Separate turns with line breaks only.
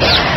Yeah.